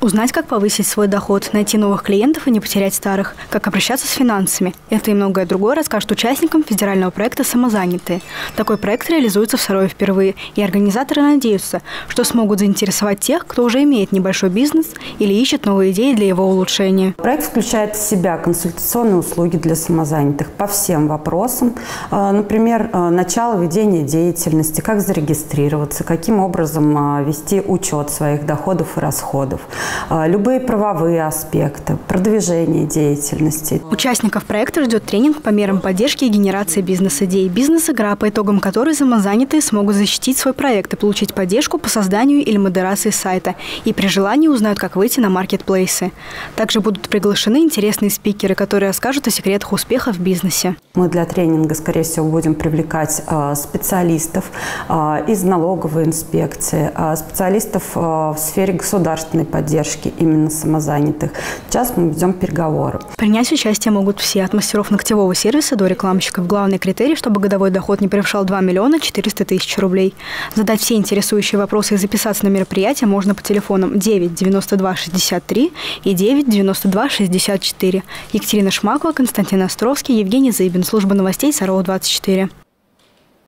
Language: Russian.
Узнать, как повысить свой доход, найти новых клиентов и не потерять старых, как обращаться с финансами. Это и многое другое расскажут участникам федерального проекта «Самозанятые». Такой проект реализуется в Сарове впервые, и организаторы надеются, что смогут заинтересовать тех, кто уже имеет небольшой бизнес или ищет новые идеи для его улучшения. Проект включает в себя консультационные услуги для самозанятых по всем вопросам. А, например, а, начало ведения деятельности, как зарегистрироваться, каким образом а, вести учет своих доходов и расходов – любые правовые аспекты, продвижение деятельности. Участников проекта ждет тренинг по мерам поддержки и генерации бизнес-идей. Бизнес-игра, по итогам которой самозанятые смогут защитить свой проект и получить поддержку по созданию или модерации сайта. И при желании узнают, как выйти на маркетплейсы. Также будут приглашены интересные спикеры, которые расскажут о секретах успеха в бизнесе. Мы для тренинга, скорее всего, будем привлекать а, специалистов а, из налоговой инспекции, специалистов в сфере государственной поддержки, поддержки именно самозанятых. Сейчас мы ведем переговоры. Принять участие могут все, от мастеров ногтевого сервиса до рекламщиков. Главный критерий, чтобы годовой доход не превышал 2 миллиона 400 тысяч рублей. Задать все интересующие вопросы и записаться на мероприятие можно по телефонам 9 92 63 и 9 92 64. Екатерина Шмакова, Константин Островский, Евгений Зыбин. Служба новостей Сарова 24.